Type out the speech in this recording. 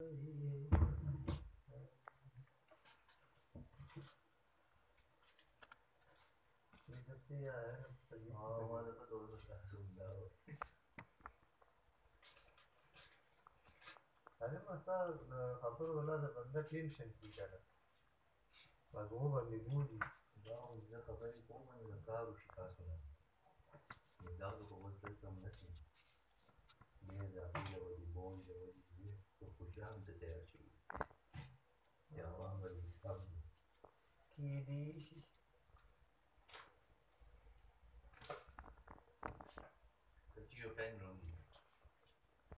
अरे मसा खबर होला da banda clean shanti kana ba go ba mi gudi da da खबर minha gente.